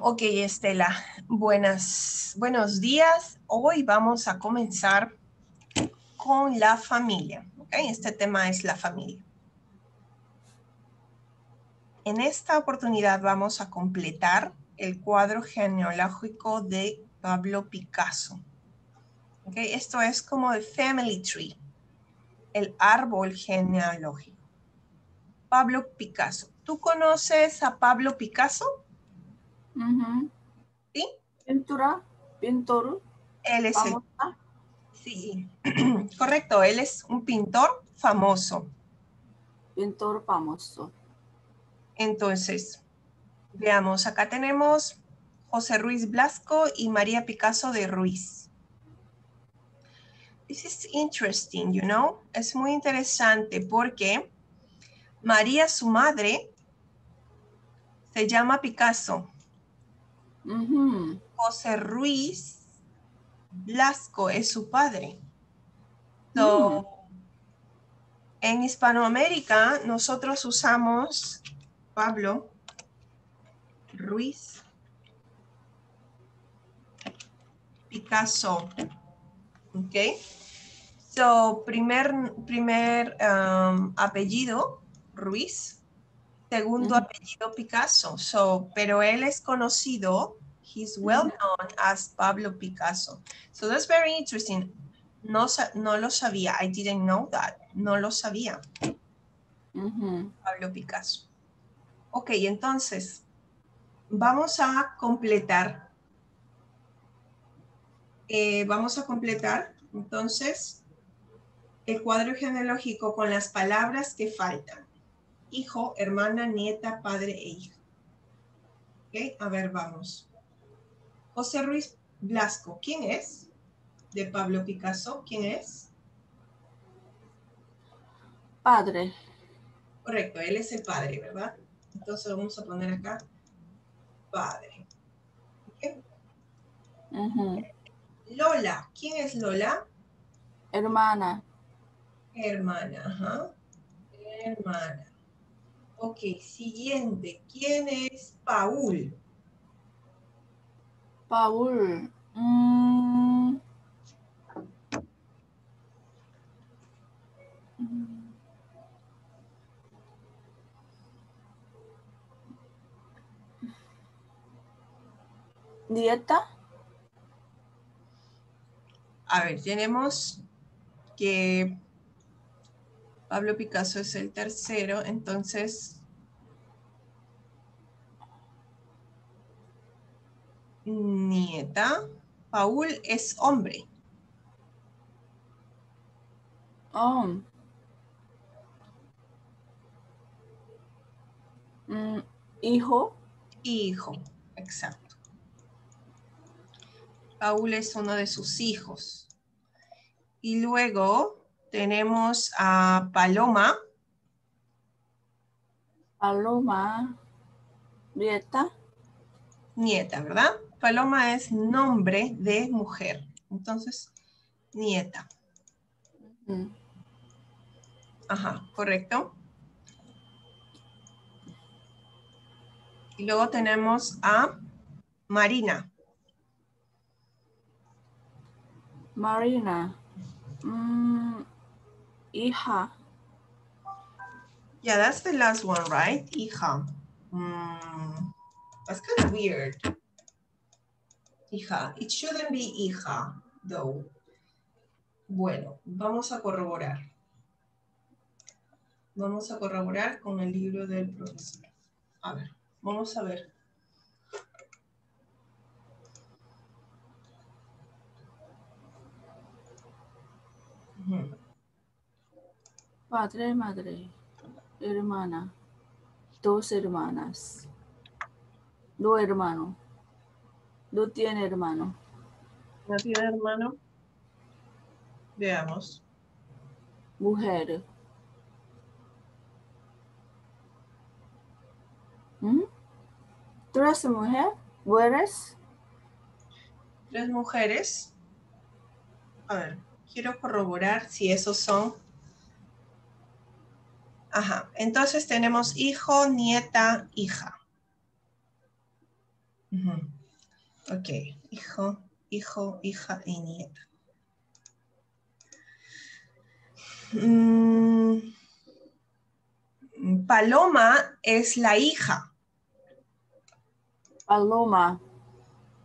Ok, Estela. Buenas, buenos días. Hoy vamos a comenzar con la familia. Este tema es la familia. En esta oportunidad vamos a completar el cuadro genealógico de Pablo Picasso. Okay, esto es como el family tree, el árbol genealógico. Pablo Picasso. ¿Tú conoces a Pablo Picasso? ¿Sí? Pintura, pintor. Él es el... Sí, correcto. Él es un pintor famoso. Pintor famoso. Entonces, veamos, acá tenemos José Ruiz Blasco y María Picasso de Ruiz. This is interesting, you know? Es muy interesante porque María, su madre, se llama Picasso. José Ruiz Blasco es su padre. Mm. En Hispanoamérica nosotros usamos Pablo Ruiz Picasso. Ok. So, primer, primer um, apellido, Ruiz. Segundo apellido, Picasso. So, pero él es conocido, he's well known as Pablo Picasso. So that's very interesting. No, no lo sabía. I didn't know that. No lo sabía. Pablo Picasso. Ok, entonces, vamos a completar. Eh, vamos a completar, entonces, el cuadro genealógico con las palabras que faltan. Hijo, hermana, nieta, padre e hija. Ok, a ver, vamos. José Ruiz Blasco, ¿quién es? De Pablo Picasso, ¿quién es? Padre. Correcto, él es el padre, ¿verdad? Entonces vamos a poner acá padre. Lola, ¿quién es Lola? Hermana. Hermana, ajá. Hermana. Ok, siguiente. ¿Quién es Paul? Paul. Mm. dieta? A ver, tenemos que Pablo Picasso es el tercero, entonces nieta. Paul es hombre. Oh. hijo. Hijo, exacto. Paul es uno de sus hijos. Y luego tenemos a Paloma. Paloma, nieta. Nieta, ¿verdad? Paloma es nombre de mujer. Entonces, nieta. Ajá, correcto. Y luego tenemos a Marina. Marina. Mm, hija. Yeah, that's the last one, right? Hija. Mm, that's kind of weird. Hija. It shouldn't be hija, though. Bueno, vamos a corroborar. Vamos a corroborar con el libro del profesor. A ver, vamos a ver. Padre, madre, hermana, dos hermanas, dos hermanos, no tiene hermano. ¿No tiene hermano? Veamos. Mujer. ¿Mm? ¿Tres mujeres? Tres mujeres. A ver quiero corroborar si esos son. Ajá, entonces tenemos hijo, nieta, hija. Ujú. Ok, hijo, hijo, hija y nieta. Mm, Paloma es la hija, Paloma.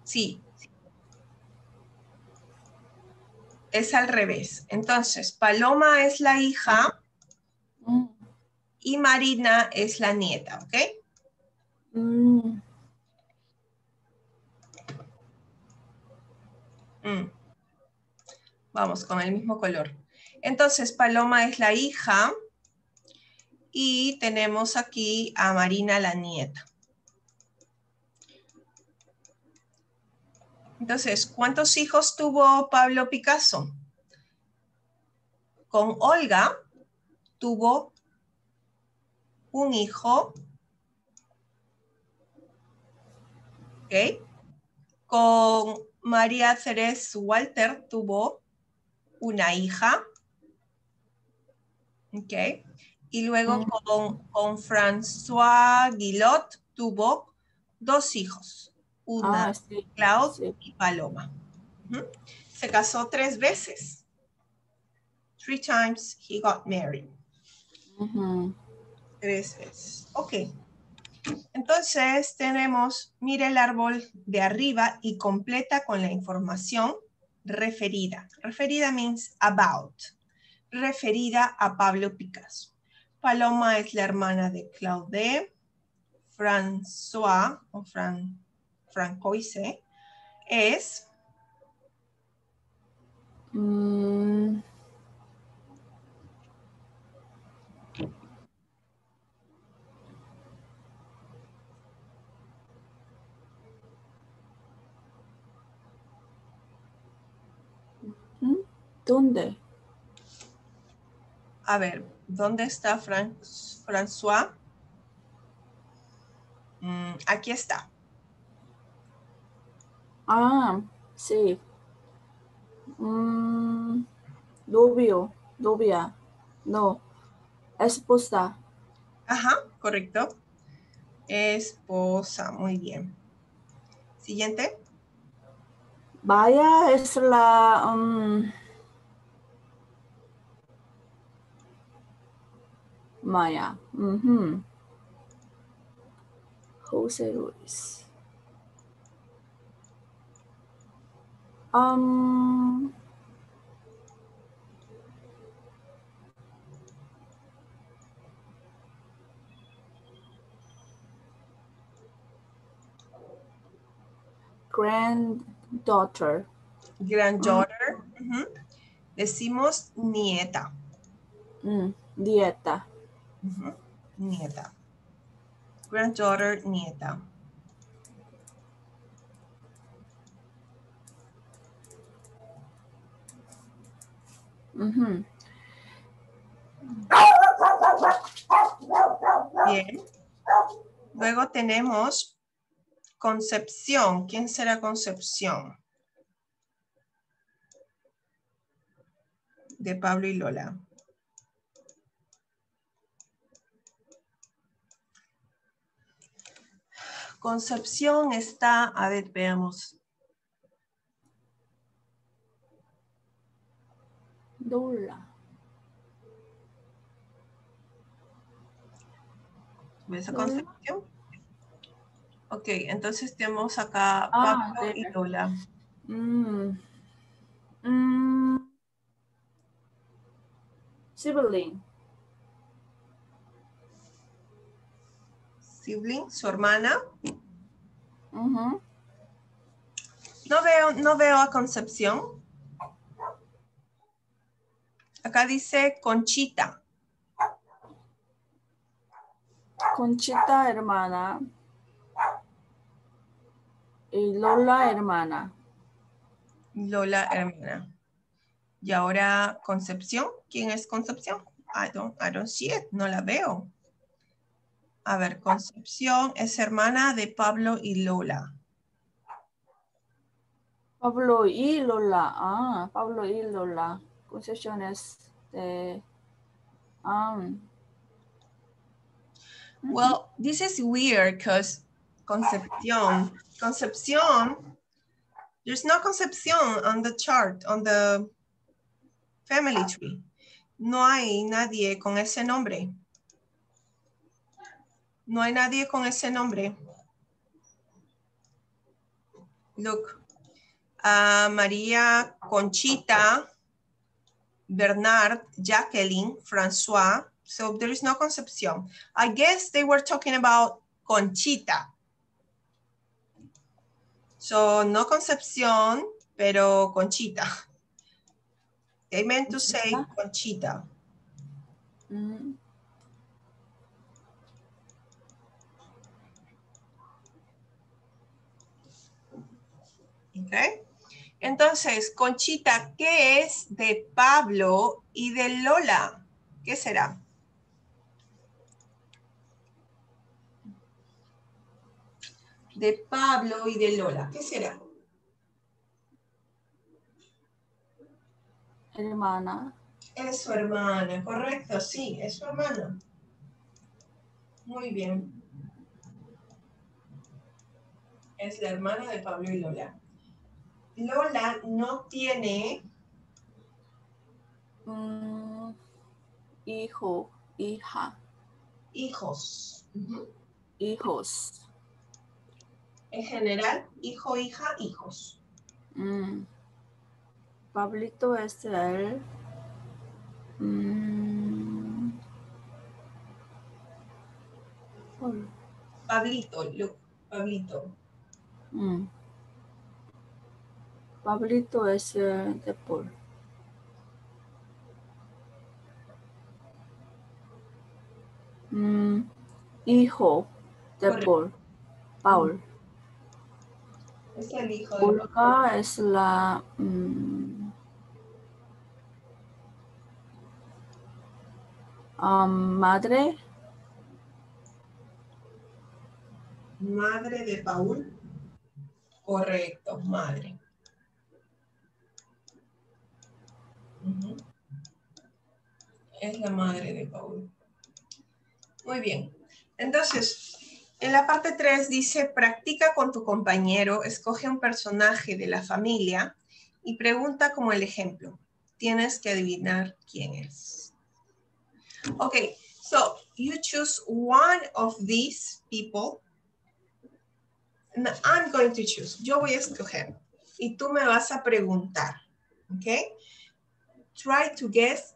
sí. Es al revés. Entonces, Paloma es la hija Mm. Y Marina es la nieta, ¿ok? Mm. Vamos, con el mismo color. Entonces, Paloma es la hija y tenemos aquí a Marina la nieta. Entonces, ¿cuántos hijos tuvo Pablo Picasso? Con Olga tuvo un hijo. ¿Ok? Con María Ceres Walter tuvo una hija. ¿Ok? Y luego Mm. con, con François Guillot tuvo dos hijos. Una Ah, sí. Cloud sí. y Paloma. Se casó tres veces. Three times he got married. Tres veces. Ok. Entonces tenemos, mire el árbol de arriba y completa con la información referida. Referida means about. Referida a Pablo Picasso. Paloma es la hermana de Claude. François o Fran, Francoise es. ¿Mm? ¿Dónde? A ver, ¿dónde está Fran- François? Mm, aquí está. Ah, sí. Mm, novio, novia, no. Esposa. Ajá, correcto. Esposa, muy bien. Siguiente. Vaya es la... mm, Maya. ujú. José Luis. Um, granddaughter. Granddaughter. ujú. Decimos nieta. Mm, dieta. Ujú, Nieta. Granddaughter, nieta. Ujú. Bien. Luego tenemos Concepción. ¿Quién será Concepción? De Pablo y Lola. Concepción está, a ver, veamos. Lola. ¿Ves a. Concepción? Ok, entonces tenemos acá Ah, Pablo y. Lola. Mm. Mm. Sibling. Sibling, su hermana. No veo, no veo a Concepción. Acá dice Conchita. Conchita, hermana. Y Lola, hermana. Lola, hermana. Y ahora Concepción. ¿Quién es Concepción? I don't, I don't see it. No la veo. A ver, Concepción es hermana de Pablo y Lola. Pablo y Lola. Ah, Pablo y Lola. Concepción es de. Um, Well, this is weird because Concepción. Concepción. There's no Concepción on the chart, on the family tree. No hay nadie con ese nombre. No hay nadie con ese nombre. Look. Uh, María Conchita, Bernard, Jacqueline, Francois. So there is no Concepción. I guess they were talking about Conchita. So no Concepción, pero Conchita. They meant to say Conchita. Mm. Entonces, Conchita, ¿qué es de Pablo y de Lola? ¿Qué será? De Pablo y de Lola, ¿qué será? Hermana. Es su hermana, correcto, sí, es su hermana. Muy bien. Es la hermana de Pablo y Lola. Lola no tiene Mm, hijo, hija, hijos. hijos. En general, hijo, hija, hijos. Mm. Pablito es el. mm. Pablito, look, Pablito. Mm. Pablito es el de Paul. Mm, Hijo de Correcto. Paul. Paul. Es el hijo de Olga es la mm, madre. madre de Paul. Correcto, madre. Es la madre de Paul. Muy bien. Entonces, en la parte 3 dice, practica con tu compañero, escoge un personaje de la familia y pregunta como el ejemplo. Tienes que adivinar quién es. Ok, so you choose one of these people. And I'm going to choose. Yo voy a escoger. Y tú me vas a preguntar. Ok? Try to guess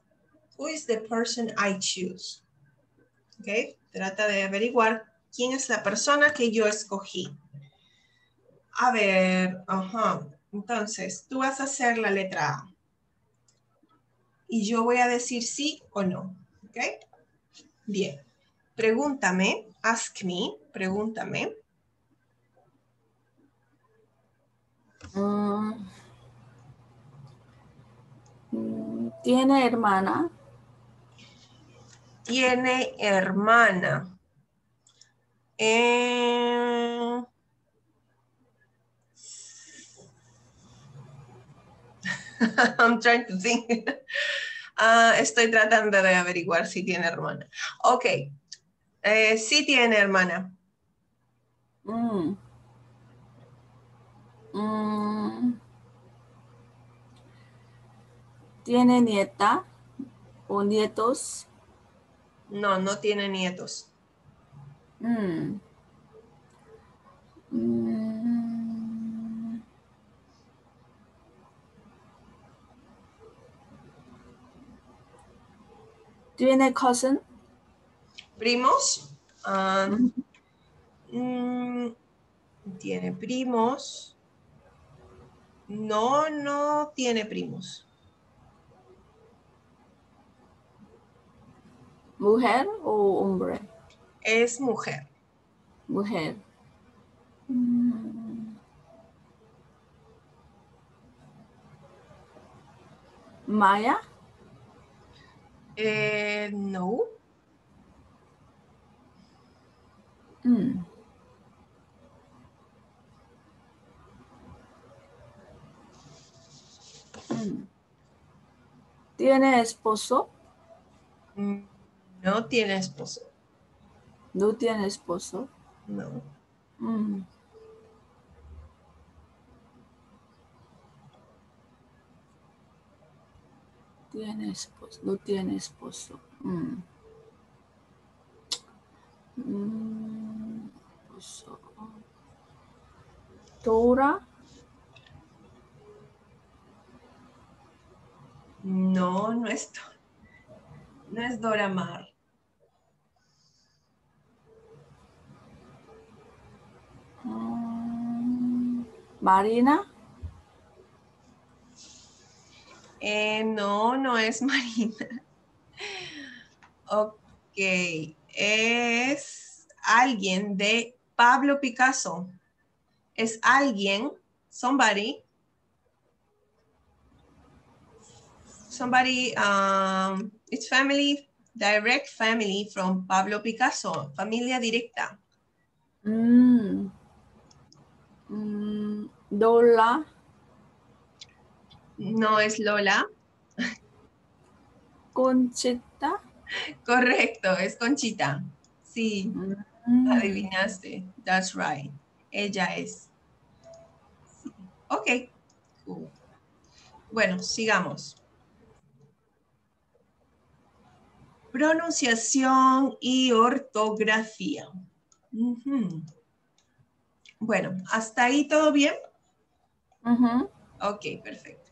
who is the person I choose. Ok? Trata de averiguar quién es la persona que yo escogí. A ver, ajá. Entonces, tú vas a hacer la letra A. Y yo voy a decir sí o no. ¿Ok? Bien. Pregúntame, ask me, pregúntame. Mm. Mm, Tiene hermana. Tiene hermana. Eh, I'm trying to think. Ah, estoy tratando de averiguar si tiene hermana. Ok. Eh, sí tiene hermana. Mm. Mm. Tiene nieta o nietos. No, no tiene nietos. Mm. Mm. Tiene cousin. ¿Primos? Mm, ¿Tiene primos? No, no tiene primos. Mujer o hombre. Es mujer. Mujer. Mm. Maya. Eh, no. Mm. Mm. ¿Tiene esposo? Mm, No tiene esposo. No tiene esposo. No. Mm. Tiene esposo, no tiene esposo. Mm. Mm, esposo. No, no es, no es Dora Mar. Marina, Eh, no, no es Marina. Ok, es alguien de Pablo Picasso. Es alguien, somebody. Somebody, um, it's family, direct family from Pablo Picasso, familia directa. mm, mm, Lola, No es Lola. Conchita, Correcto, es Conchita. Sí, mm, adivinaste. That's right. Ella es. Sí. Ok. Cool. Bueno, sigamos. Pronunciación y ortografía. Bueno, ¿hasta ahí todo bien? ujú, Ok, perfecto.